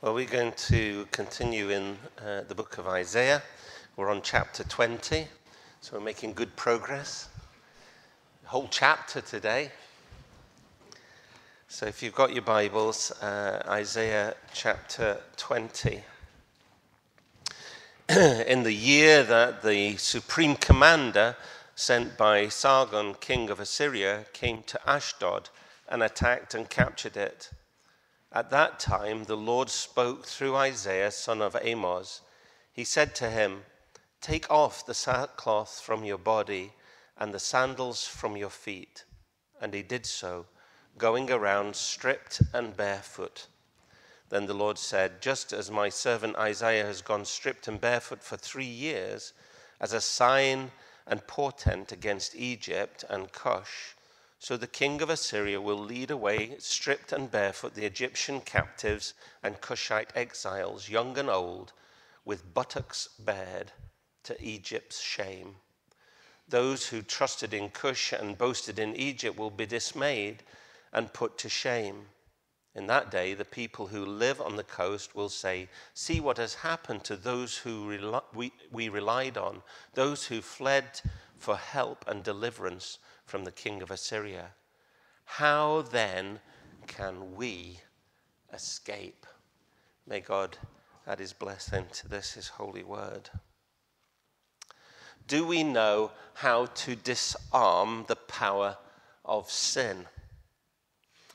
Well, we're going to continue in uh, the book of Isaiah. We're on chapter 20, so we're making good progress. Whole chapter today. So if you've got your Bibles, uh, Isaiah chapter 20. in the year that the supreme commander sent by Sargon, king of Assyria, came to Ashdod and attacked and captured it. At that time, the Lord spoke through Isaiah, son of Amos. He said to him, Take off the sackcloth from your body and the sandals from your feet. And he did so, going around stripped and barefoot. Then the Lord said, Just as my servant Isaiah has gone stripped and barefoot for three years, as a sign and portent against Egypt and Cush, so the king of Assyria will lead away, stripped and barefoot, the Egyptian captives and Cushite exiles, young and old, with buttocks bared, to Egypt's shame. Those who trusted in Cush and boasted in Egypt will be dismayed and put to shame. In that day, the people who live on the coast will say, See what has happened to those who we, we relied on, those who fled for help and deliverance from the king of Assyria. How then can we escape? May God add his blessing to this, his holy word. Do we know how to disarm the power of sin?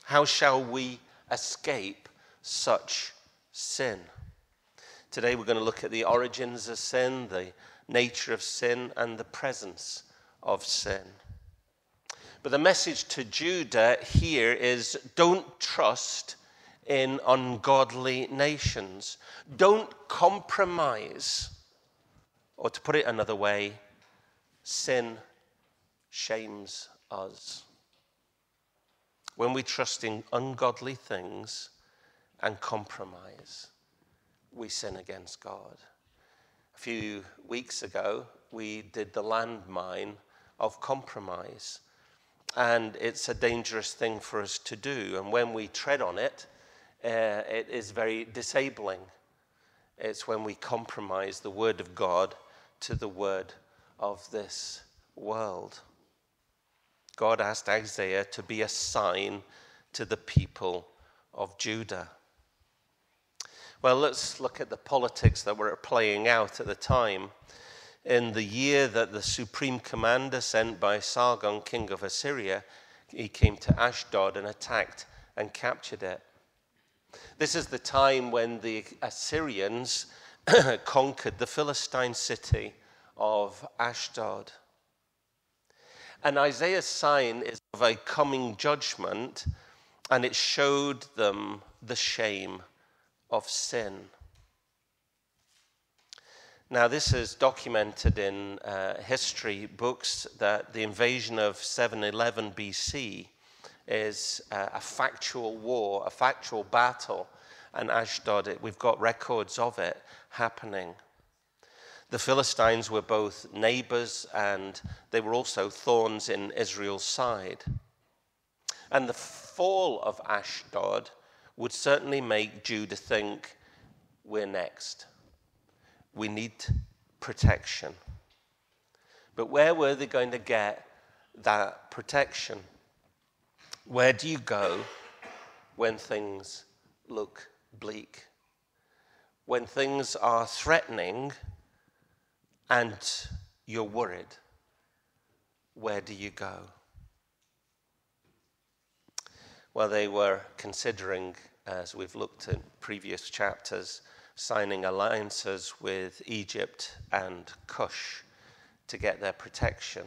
How shall we escape such sin? Today we're going to look at the origins of sin, the nature of sin, and the presence of sin. But the message to Judah here is don't trust in ungodly nations. Don't compromise. Or to put it another way, sin shames us. When we trust in ungodly things and compromise, we sin against God. A few weeks ago, we did the landmine of compromise and it's a dangerous thing for us to do. And when we tread on it, uh, it is very disabling. It's when we compromise the Word of God to the Word of this world. God asked Isaiah to be a sign to the people of Judah. Well, let's look at the politics that were playing out at the time in the year that the supreme commander sent by Sargon, king of Assyria, he came to Ashdod and attacked and captured it. This is the time when the Assyrians conquered the Philistine city of Ashdod. And Isaiah's sign is of a coming judgment, and it showed them the shame of sin. Now, this is documented in uh, history books that the invasion of 711 BC is uh, a factual war, a factual battle, and Ashdod, we've got records of it happening. The Philistines were both neighbors and they were also thorns in Israel's side. And the fall of Ashdod would certainly make Judah think, we're next we need protection. But where were they going to get that protection? Where do you go when things look bleak? When things are threatening and you're worried, where do you go? Well, they were considering, as we've looked at previous chapters, signing alliances with Egypt and Cush to get their protection.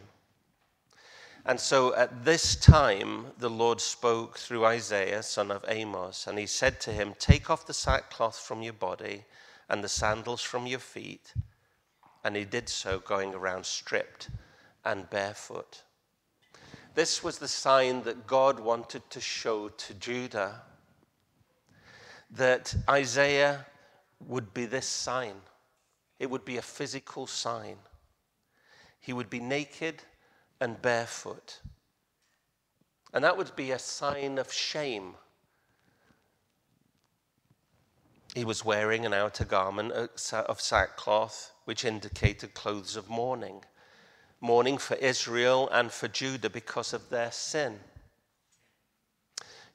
And so at this time, the Lord spoke through Isaiah, son of Amos, and he said to him, Take off the sackcloth from your body and the sandals from your feet. And he did so, going around stripped and barefoot. This was the sign that God wanted to show to Judah that Isaiah would be this sign. It would be a physical sign. He would be naked and barefoot. And that would be a sign of shame. He was wearing an outer garment of sackcloth, which indicated clothes of mourning. Mourning for Israel and for Judah because of their sin.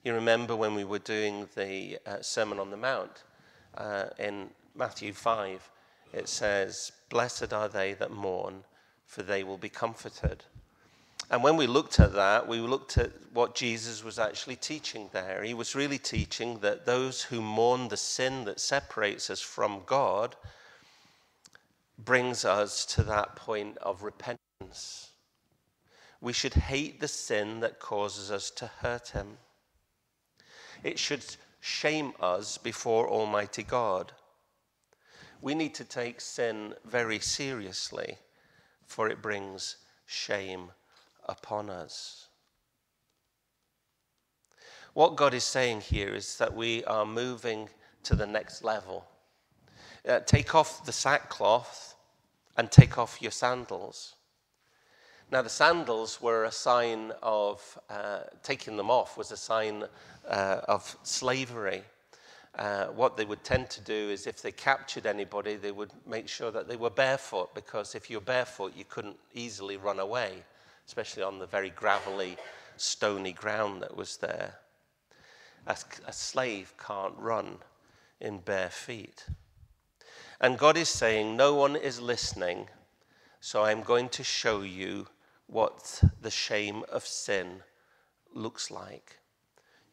You remember when we were doing the uh, Sermon on the Mount uh, in Matthew 5, it says, Blessed are they that mourn, for they will be comforted. And when we looked at that, we looked at what Jesus was actually teaching there. He was really teaching that those who mourn the sin that separates us from God brings us to that point of repentance. We should hate the sin that causes us to hurt Him. It should shame us before Almighty God. We need to take sin very seriously, for it brings shame upon us. What God is saying here is that we are moving to the next level. Uh, take off the sackcloth and take off your sandals. Now, the sandals were a sign of, uh, taking them off was a sign uh, of slavery. Uh, what they would tend to do is if they captured anybody, they would make sure that they were barefoot because if you're barefoot, you couldn't easily run away especially on the very gravelly, stony ground that was there. A, a slave can't run in bare feet. And God is saying, No one is listening, so I'm going to show you what the shame of sin looks like.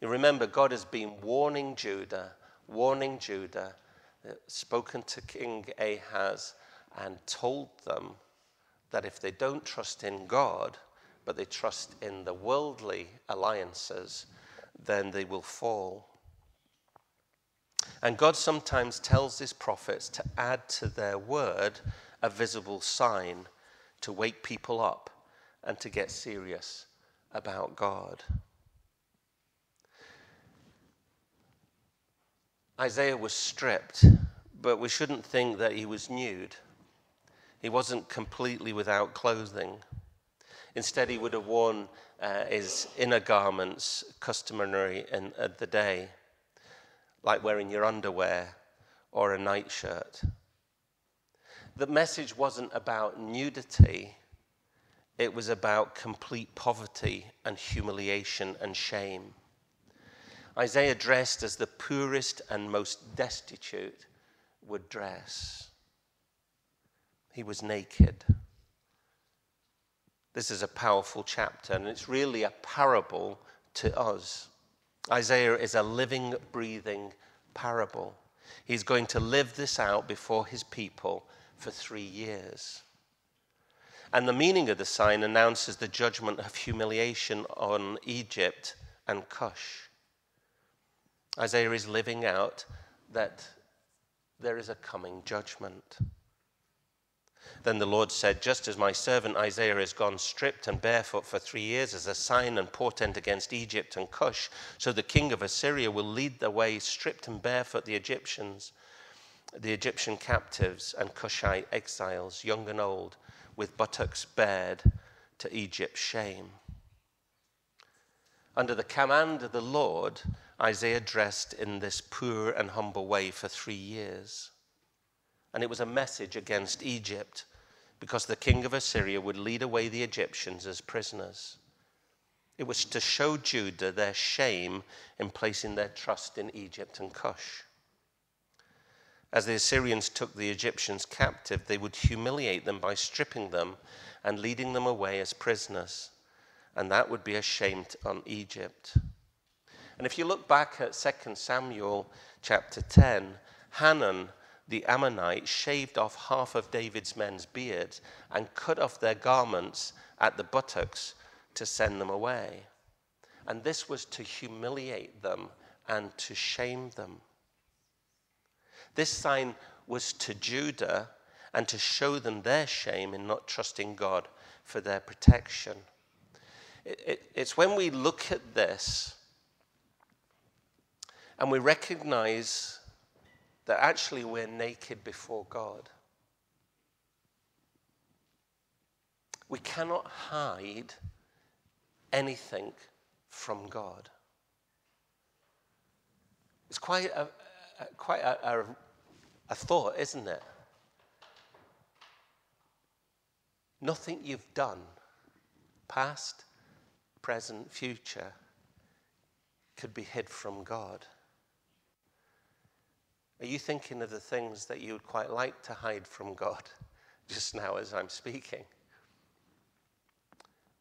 You remember, God has been warning Judah, warning Judah, uh, spoken to King Ahaz, and told them that if they don't trust in God, but they trust in the worldly alliances, then they will fall. And God sometimes tells his prophets to add to their word a visible sign to wake people up and to get serious about God. Isaiah was stripped, but we shouldn't think that he was nude. He wasn't completely without clothing. Instead, he would have worn uh, his inner garments customary in uh, the day, like wearing your underwear or a nightshirt. The message wasn't about nudity, it was about complete poverty and humiliation and shame. Isaiah dressed as the poorest and most destitute would dress. He was naked. This is a powerful chapter, and it's really a parable to us. Isaiah is a living, breathing parable. He's going to live this out before his people for three years. And the meaning of the sign announces the judgment of humiliation on Egypt and Cush. Isaiah is living out that there is a coming judgment. Then the Lord said, Just as my servant Isaiah has gone stripped and barefoot for three years as a sign and portent against Egypt and Cush, so the king of Assyria will lead the way stripped and barefoot the Egyptians, the Egyptian captives and Cushite exiles, young and old, with buttocks bared to Egypt's shame. Under the command of the Lord, Isaiah dressed in this poor and humble way for three years. And it was a message against Egypt because the king of Assyria would lead away the Egyptians as prisoners. It was to show Judah their shame in placing their trust in Egypt and Cush. As the Assyrians took the Egyptians captive, they would humiliate them by stripping them and leading them away as prisoners. And that would be a shame on Egypt. And if you look back at 2 Samuel chapter 10, Hanan the Ammonite shaved off half of David's men's beards and cut off their garments at the buttocks to send them away. And this was to humiliate them and to shame them. This sign was to Judah and to show them their shame in not trusting God for their protection. It, it, it's when we look at this and we recognize that actually we're naked before God. We cannot hide anything from God. It's quite a, quite a, a, a thought, isn't it? Nothing you've done, past, present, future, could be hid from God. Are you thinking of the things that you would quite like to hide from God just now as I'm speaking?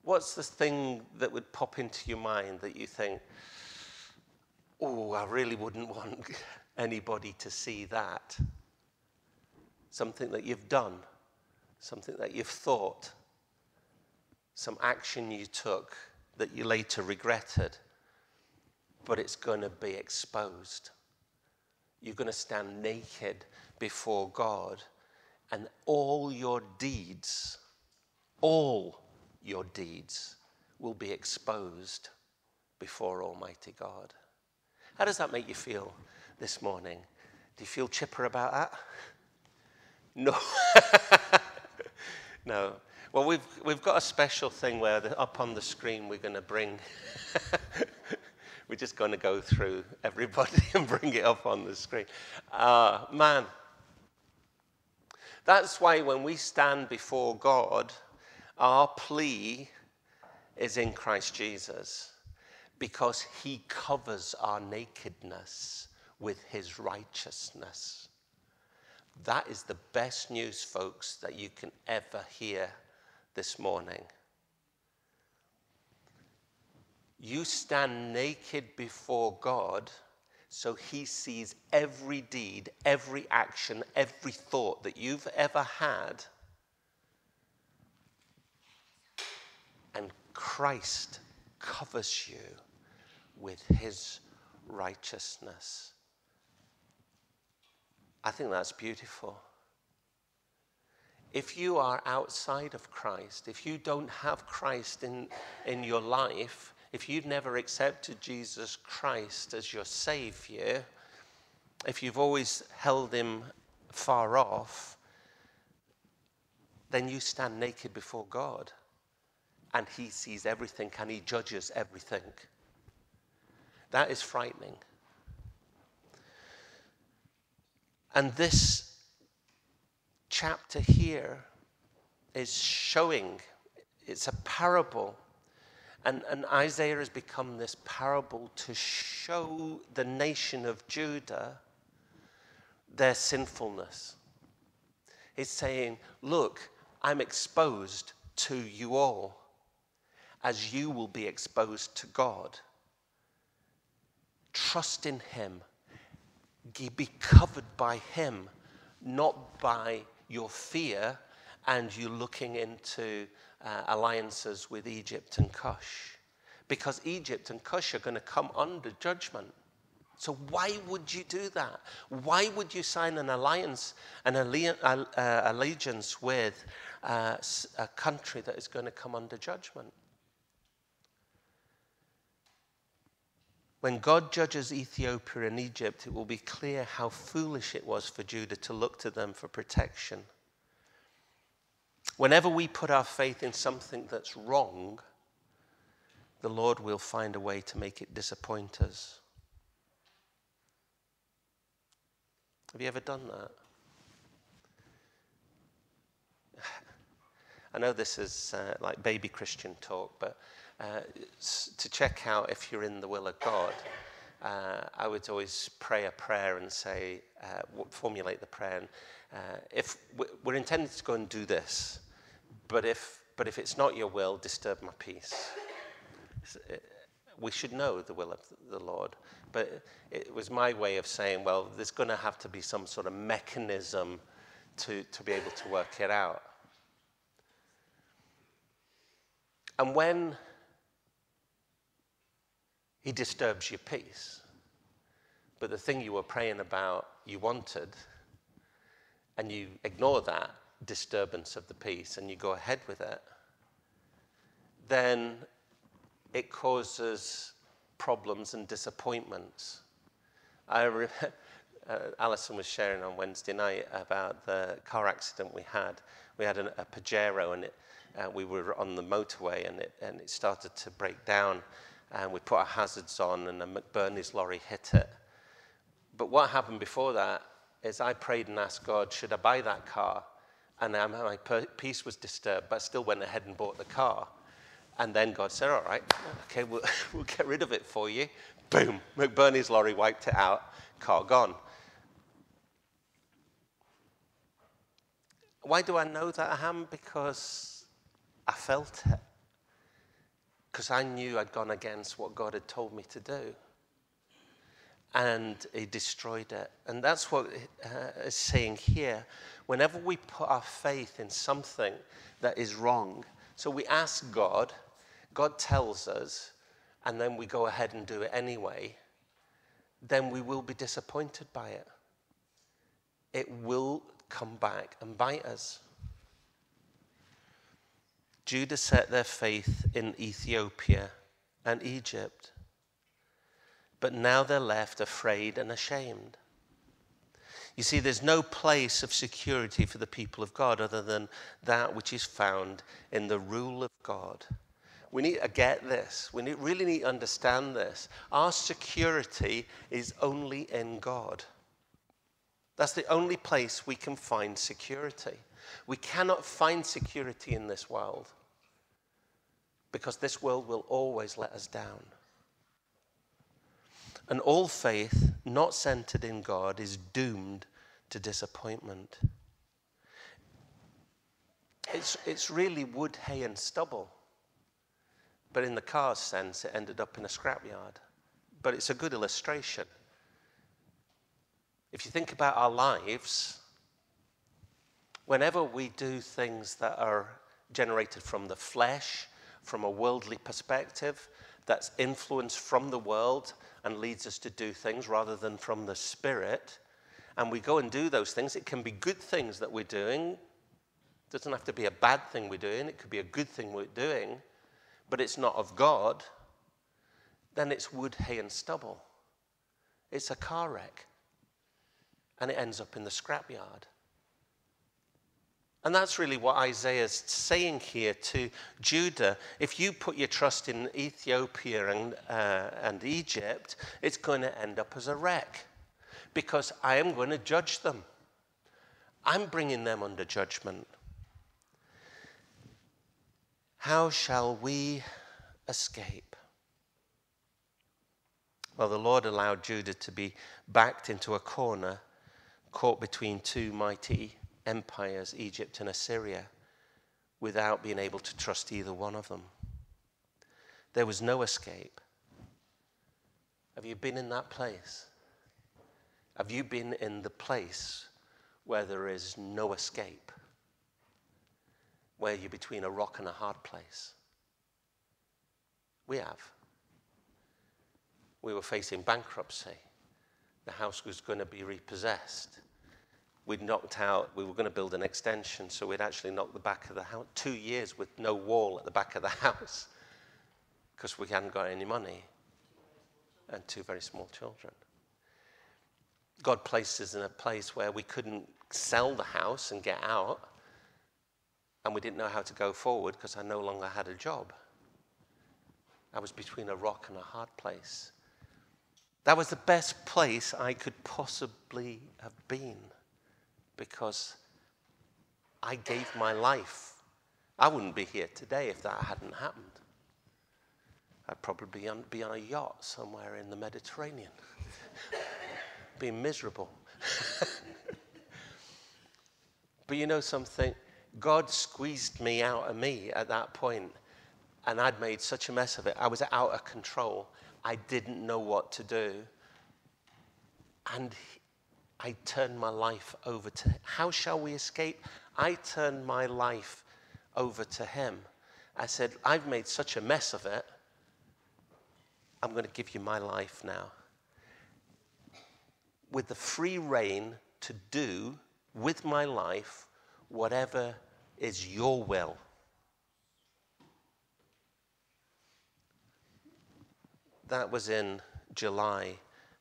What's the thing that would pop into your mind that you think, oh, I really wouldn't want anybody to see that? Something that you've done, something that you've thought, some action you took that you later regretted, but it's going to be exposed. You're going to stand naked before God, and all your deeds, all your deeds will be exposed before Almighty God. How does that make you feel this morning? Do you feel chipper about that? No. no. Well, we've, we've got a special thing where the, up on the screen we're going to bring, we're just going to go through everybody and bring it up on the screen. Uh, man, that's why when we stand before God, our plea is in Christ Jesus because he covers our nakedness with his righteousness. That is the best news, folks, that you can ever hear this morning. You stand naked before God, so he sees every deed, every action, every thought that you've ever had And Christ covers you with his righteousness. I think that's beautiful. If you are outside of Christ, if you don't have Christ in, in your life, if you've never accepted Jesus Christ as your Savior, if you've always held him far off, then you stand naked before God and he sees everything and he judges everything. That is frightening. And this chapter here is showing, it's a parable. And, and Isaiah has become this parable to show the nation of Judah their sinfulness. He's saying, Look, I'm exposed to you all as you will be exposed to God. Trust in Him. Be covered by Him, not by your fear and you looking into uh, alliances with Egypt and Cush. Because Egypt and Cush are going to come under judgment. So, why would you do that? Why would you sign an alliance, an uh, allegiance with uh, a country that is going to come under judgment? When God judges Ethiopia and Egypt, it will be clear how foolish it was for Judah to look to them for protection. Whenever we put our faith in something that's wrong, the Lord will find a way to make it disappoint us. Have you ever done that? I know this is uh, like baby Christian talk, but to check out if you're in the will of God, uh, I would always pray a prayer and say, uh, formulate the prayer. And, uh, if we're intending to go and do this, but if, but if it's not your will, disturb my peace. Uh, we should know the will of the Lord. But it was my way of saying, well, there's going to have to be some sort of mechanism to, to be able to work it out. And when he disturbs your peace. But the thing you were praying about, you wanted, and you ignore that disturbance of the peace and you go ahead with it, then it causes problems and disappointments. I re- uh, Alison was sharing on Wednesday night about the car accident we had. We had a, a Pajero and it, uh, we were on the motorway and it, and it started to break down and we put our hazards on, and a McBurney's lorry hit it. But what happened before that is I prayed and asked God, should I buy that car? And my peace was disturbed, but I still went ahead and bought the car. And then God said, all right, okay, we'll, we'll get rid of it for you. Boom, McBurney's lorry wiped it out, car gone. Why do I know that I am? Because I felt it. Because I knew I'd gone against what God had told me to do and he destroyed it. And that's what uh, it's saying here. Whenever we put our faith in something that is wrong, so we ask God, God tells us, and then we go ahead and do it anyway, then we will be disappointed by it. It will come back and bite us. Judah set their faith in Ethiopia and Egypt but now they're left afraid and ashamed. You see, there's no place of security for the people of God other than that which is found in the rule of God. We need to get this. We need, really need to understand this. Our security is only in God. That's the only place we can find security. We cannot find security in this world because this world will always let us down. And all faith not centered in God is doomed to disappointment. It's, it's really wood, hay, and stubble. But in the car's sense, it ended up in a scrapyard. But it's a good illustration. If you think about our lives, whenever we do things that are generated from the flesh, from a worldly perspective, that's influenced from the world, and leads us to do things rather than from the Spirit, and we go and do those things, it can be good things that we're doing. It doesn't have to be a bad thing we're doing, it could be a good thing we're doing, but it's not of God, then it's wood, hay, and stubble. It's a car wreck. And it ends up in the scrapyard. And that's really what Isaiah is saying here to Judah. If you put your trust in Ethiopia and, uh, and Egypt, it's going to end up as a wreck because I am going to judge them. I'm bringing them under judgment. How shall we escape? Well, the Lord allowed Judah to be backed into a corner, caught between two mighty empires, Egypt and Assyria, without being able to trust either one of them. There was no escape. Have you been in that place? Have you been in the place where there is no escape? Where you're between a rock and a hard place? We have. We were facing bankruptcy. The house was going to be repossessed we'd knocked out, we were going to build an extension, so we'd actually knocked the back of the house, two years with no wall at the back of the house because we hadn't got any money and two very small children. God placed us in a place where we couldn't sell the house and get out, and we didn't know how to go forward because I no longer had a job. I was between a rock and a hard place. That was the best place I could possibly have been because I gave my life. I wouldn't be here today if that hadn't happened. I'd probably be on, be on a yacht somewhere in the Mediterranean, being miserable. but you know something? God squeezed me out of me at that point, and I'd made such a mess of it. I was out of control. I didn't know what to do. And I turn my life over to. How shall we escape? I turned my life over to him. I said, I've made such a mess of it. I'm going to give you my life now. With the free rein to do with my life whatever is your will. That was in July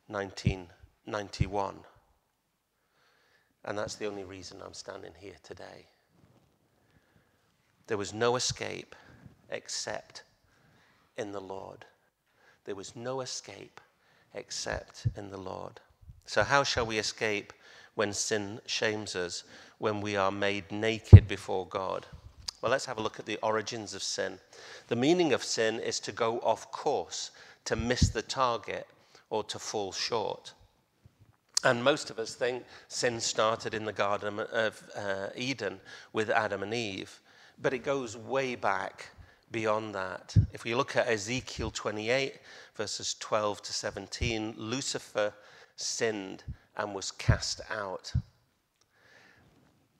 1991. And that's the only reason I'm standing here today. There was no escape except in the Lord. There was no escape except in the Lord. So, how shall we escape when sin shames us, when we are made naked before God? Well, let's have a look at the origins of sin. The meaning of sin is to go off course, to miss the target, or to fall short. And most of us think sin started in the Garden of uh, Eden with Adam and Eve, but it goes way back beyond that. If we look at Ezekiel 28, verses 12 to 17, Lucifer sinned and was cast out.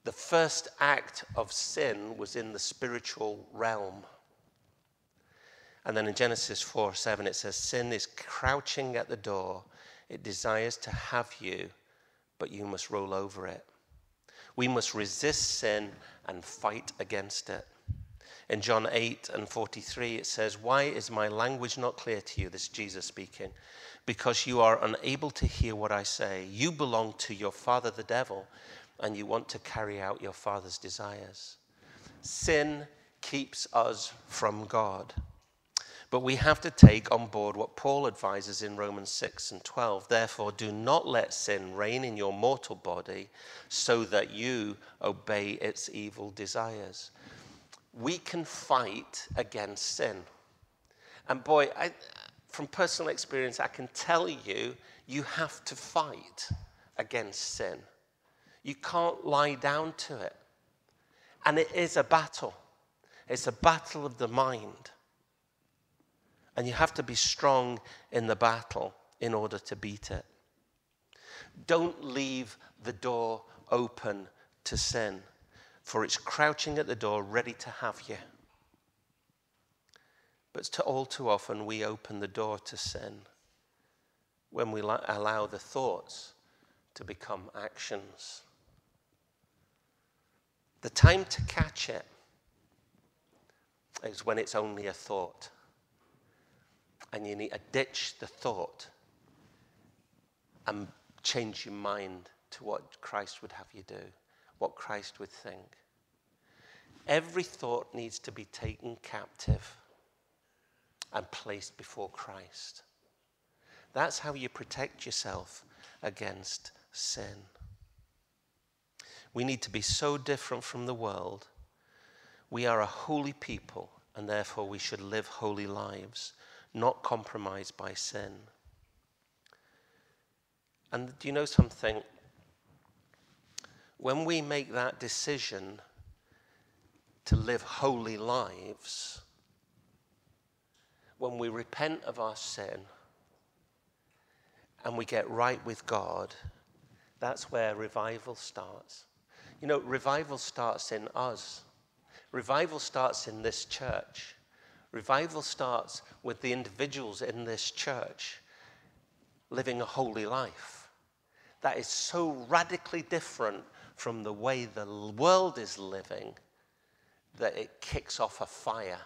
The first act of sin was in the spiritual realm. And then in Genesis 4 7, it says, Sin is crouching at the door. It desires to have you, but you must roll over it. We must resist sin and fight against it. In John 8 and 43, it says, Why is my language not clear to you? This is Jesus speaking. Because you are unable to hear what I say. You belong to your father, the devil, and you want to carry out your father's desires. Sin keeps us from God. But we have to take on board what Paul advises in Romans 6 and 12. Therefore, do not let sin reign in your mortal body so that you obey its evil desires we can fight against sin. And boy, I, from personal experience, I can tell you, you have to fight against sin. You can't lie down to it. And it is a battle, it's a battle of the mind. And you have to be strong in the battle in order to beat it. Don't leave the door open to sin for it's crouching at the door ready to have you. But to all too often, we open the door to sin when we allow the thoughts to become actions. The time to catch it is when it's only a thought. And you need to ditch the thought and change your mind to what Christ would have you do what Christ would think. Every thought needs to be taken captive and placed before Christ. That's how you protect yourself against sin. We need to be so different from the world. We are a holy people, and therefore we should live holy lives, not compromised by sin. And do you know something? when we make that decision to live holy lives, when we repent of our sin and we get right with God, that's where revival starts. You know, revival starts in us. Revival starts in this church. Revival starts with the individuals in this church living a holy life. That is so radically different from the way the world is living that it kicks off a fire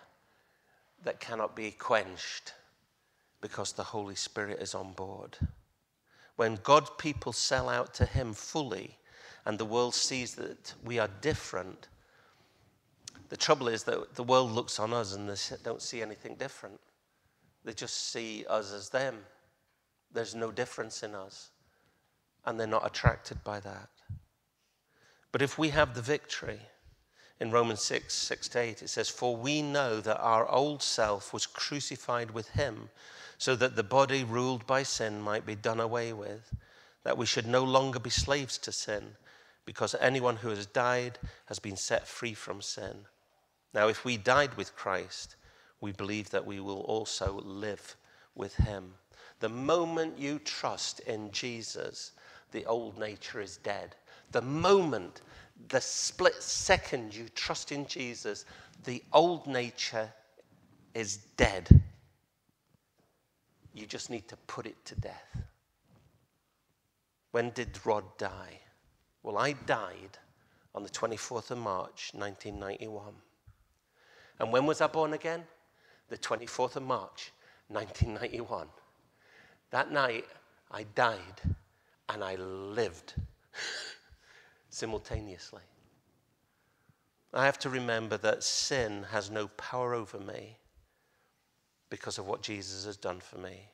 that cannot be quenched because the Holy Spirit is on board. When God's people sell out to Him fully and the world sees that we are different, the trouble is that the world looks on us and they don't see anything different. They just see us as them. There's no difference in us. And they're not attracted by that. But if we have the victory, in Romans 6, 6 to 8, it says, For we know that our old self was crucified with him, so that the body ruled by sin might be done away with, that we should no longer be slaves to sin, because anyone who has died has been set free from sin. Now, if we died with Christ, we believe that we will also live with him. The moment you trust in Jesus, the old nature is dead the moment, the split second you trust in Jesus, the old nature is dead. You just need to put it to death. When did Rod die? Well, I died on the 24th of March, 1991. And when was I born again? The 24th of March, 1991. That night, I died and I lived simultaneously. I have to remember that sin has no power over me because of what Jesus has done for me.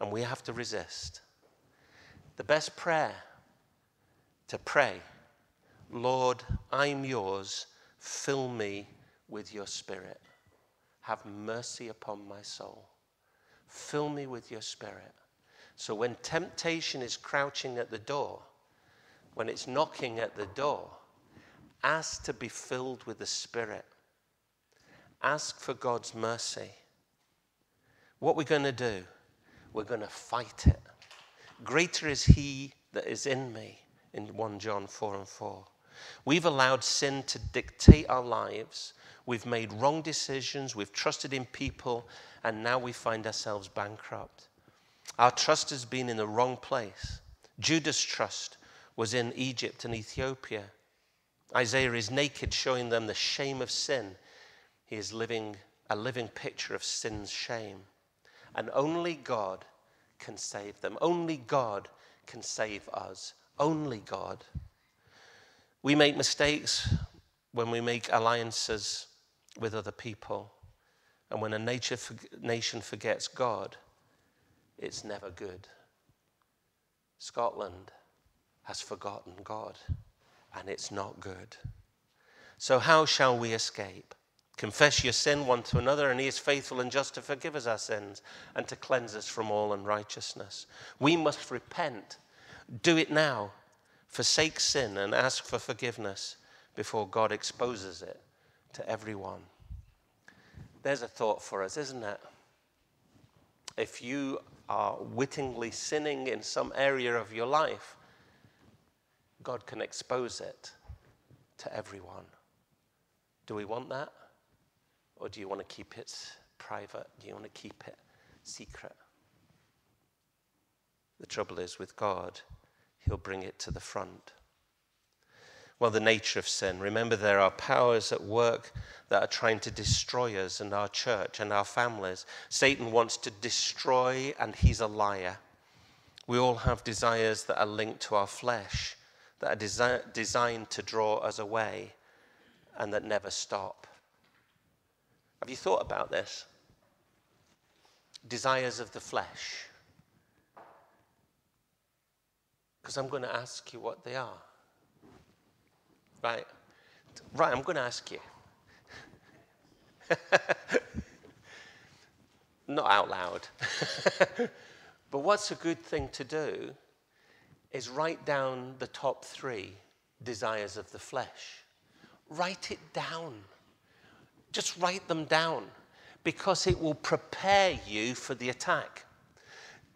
And we have to resist. The best prayer to pray, Lord, I'm yours, fill me with your spirit. Have mercy upon my soul. Fill me with your spirit. So when temptation is crouching at the door, when it's knocking at the door, ask to be filled with the Spirit. Ask for God's mercy. What we're going to do, we're going to fight it. Greater is He that is in me, in 1 John 4 and 4. We've allowed sin to dictate our lives. We've made wrong decisions. We've trusted in people. And now we find ourselves bankrupt. Our trust has been in the wrong place. Judah's trust was in Egypt and Ethiopia. Isaiah is naked, showing them the shame of sin. He is living a living picture of sin's shame. And only God can save them. Only God can save us. Only God. We make mistakes when we make alliances with other people. And when a nature, nation forgets God, it's never good. Scotland has forgotten God, and it's not good. So, how shall we escape? Confess your sin one to another, and He is faithful and just to forgive us our sins and to cleanse us from all unrighteousness. We must repent. Do it now. Forsake sin and ask for forgiveness before God exposes it to everyone. There's a thought for us, isn't it? If you are wittingly sinning in some area of your life, God can expose it to everyone. Do we want that? Or do you want to keep it private? Do you want to keep it secret? The trouble is with God, He'll bring it to the front. Well, the nature of sin. Remember, there are powers at work that are trying to destroy us and our church and our families. Satan wants to destroy, and he's a liar. We all have desires that are linked to our flesh, that are desi- designed to draw us away, and that never stop. Have you thought about this? Desires of the flesh. Because I'm going to ask you what they are. Right? Right, I'm going to ask you. Not out loud. but what's a good thing to do is write down the top three desires of the flesh. Write it down. Just write them down because it will prepare you for the attack.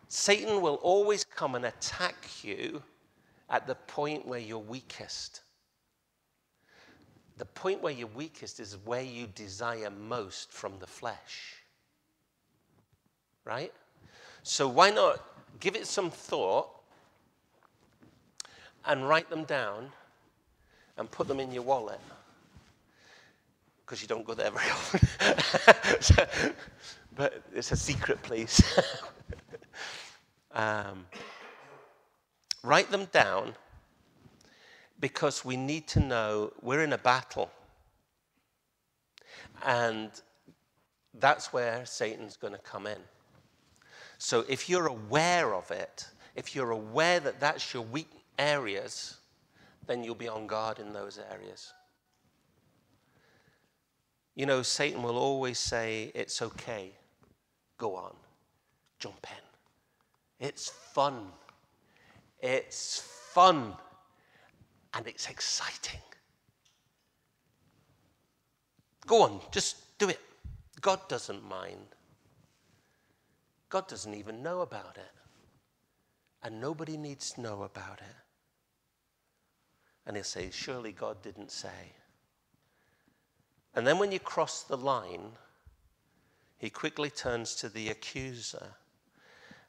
Satan will always come and attack you at the point where you're weakest the point where you're weakest is where you desire most from the flesh. Right? So why not give it some thought and write them down and put them in your wallet? Because you don't go there very often. but it's a secret place. um, write them down because we need to know we're in a battle. And that's where Satan's going to come in. So if you're aware of it, if you're aware that that's your weak areas, then you'll be on guard in those areas. You know, Satan will always say, It's okay, go on, jump in. It's fun. It's fun and it's exciting. Go on, just do it. God doesn't mind. God doesn't even know about it. And nobody needs to know about it. And he'll say, Surely God didn't say. And then when you cross the line, he quickly turns to the accuser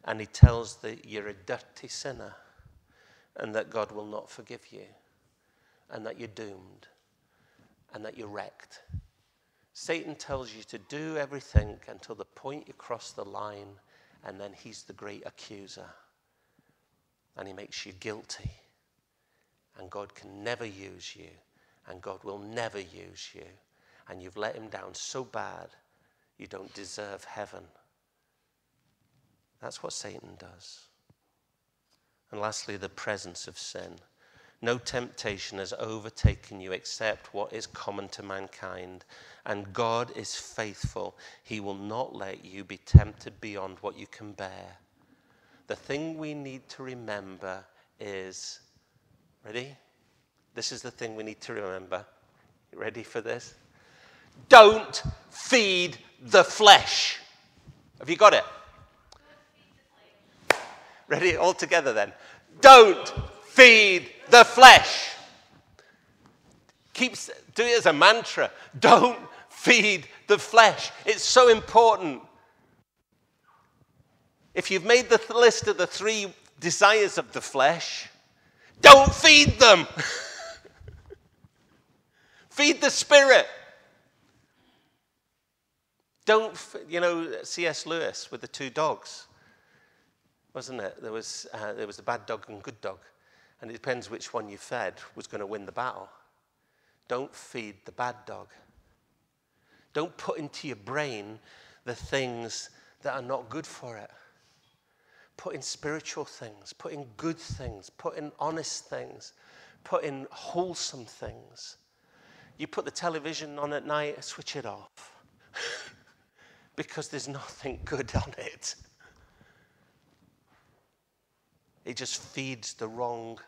and he tells that you're a dirty sinner and that God will not forgive you and that you're doomed and that you're wrecked. Satan tells you to do everything until the point you cross the line, and then he's the great accuser. And he makes you guilty. And God can never use you, and God will never use you. And you've let him down so bad, you don't deserve heaven. That's what Satan does. And lastly, the presence of sin. No temptation has overtaken you except what is common to mankind. And God is faithful. He will not let you be tempted beyond what you can bear. The thing we need to remember is ready? This is the thing we need to remember. You ready for this? Don't feed the flesh. Have you got it? Ready? All together then. Don't feed the flesh. Keep do it as a mantra. Don't feed the flesh. It's so important. If you've made the list of the three desires of the flesh, don't feed them. feed the spirit. Don't, you know, C.S. Lewis with the two dogs, wasn't it? There was, uh, there was a bad dog and good dog, and it depends which one you fed was going to win the battle. Don't feed the bad dog. Don't put into your brain the things that are not good for it. Put in spiritual things, put in good things, put in honest things, put in wholesome things. You put the television on at night, switch it off. because there's nothing good on it. It just feeds the wrong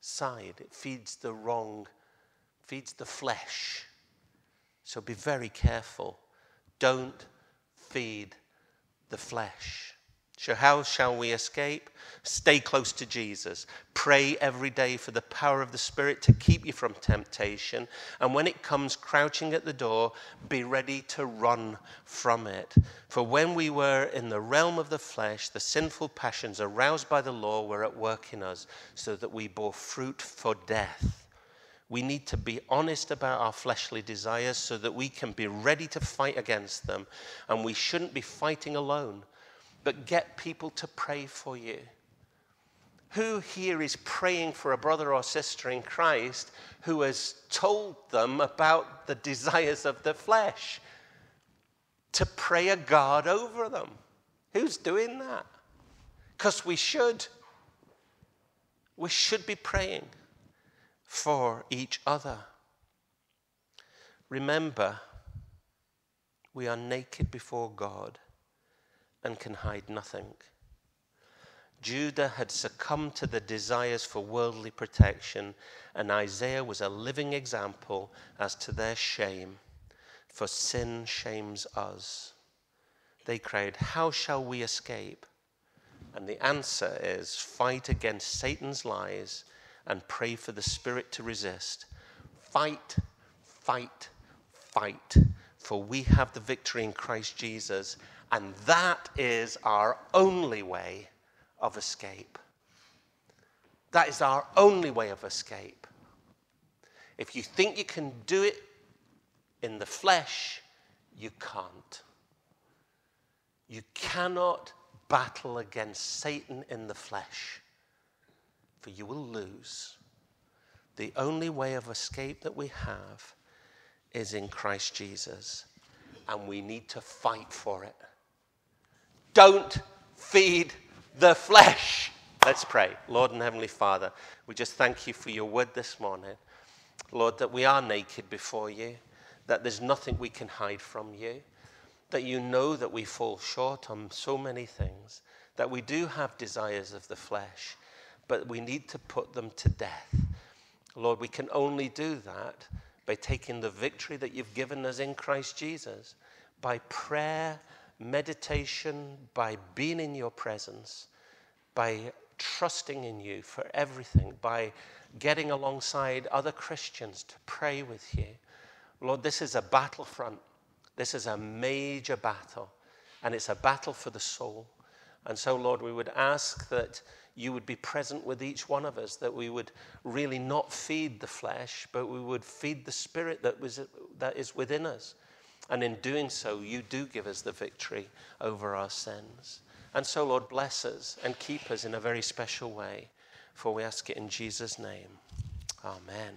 side. It feeds the wrong, feeds the flesh. So be very careful. Don't feed the flesh. So, how shall we escape? Stay close to Jesus. Pray every day for the power of the Spirit to keep you from temptation. And when it comes crouching at the door, be ready to run from it. For when we were in the realm of the flesh, the sinful passions aroused by the law were at work in us, so that we bore fruit for death. We need to be honest about our fleshly desires so that we can be ready to fight against them. And we shouldn't be fighting alone but get people to pray for you. Who here is praying for a brother or sister in Christ who has told them about the desires of the flesh? To pray a guard over them. Who's doing that? Because we should. We should be praying for each other. Remember, we are naked before God and can hide nothing. Judah had succumbed to the desires for worldly protection, and Isaiah was a living example as to their shame, for sin shames us. They cried, How shall we escape? And the answer is fight against Satan's lies and pray for the Spirit to resist. Fight, fight, fight, for we have the victory in Christ Jesus, and that is our only way of escape. That is our only way of escape. If you think you can do it in the flesh, you can't. You cannot battle against Satan in the flesh, for you will lose. The only way of escape that we have is in Christ Jesus, and we need to fight for it. Don't feed the flesh. Let's pray. Lord and Heavenly Father, we just thank you for your word this morning. Lord, that we are naked before you, that there's nothing we can hide from you, that you know that we fall short on so many things, that we do have desires of the flesh, but we need to put them to death. Lord, we can only do that by taking the victory that you've given us in Christ Jesus, by prayer meditation, by being in your presence, by trusting in you for everything, by getting alongside other Christians to pray with you. Lord, this is a battlefront. This is a major battle, and it's a battle for the soul. And so, Lord, we would ask that you would be present with each one of us, that we would really not feed the flesh, but we would feed the spirit that, was, that is within us. And in doing so, you do give us the victory over our sins. And so, Lord, bless us and keep us in a very special way. For we ask it in Jesus' name. Amen.